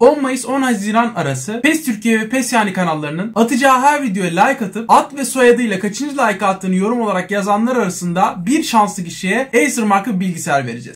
10 Mayıs 10 Haziran arası PES Türkiye ve PES Yani kanallarının atacağı her videoya like atıp ad ve soyadıyla kaçıncı like attığını yorum olarak yazanlar arasında bir şanslı kişiye Acer marka bilgisayar vereceğiz.